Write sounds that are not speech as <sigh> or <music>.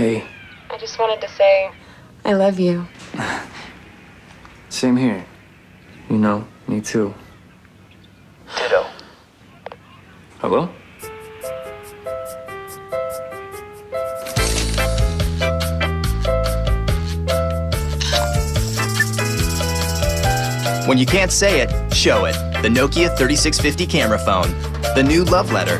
Hey, I just wanted to say I love you. <sighs> same here. You know, me too. Ditto. Hello? When you can't say it, show it. The Nokia 3650 camera phone. The new love letter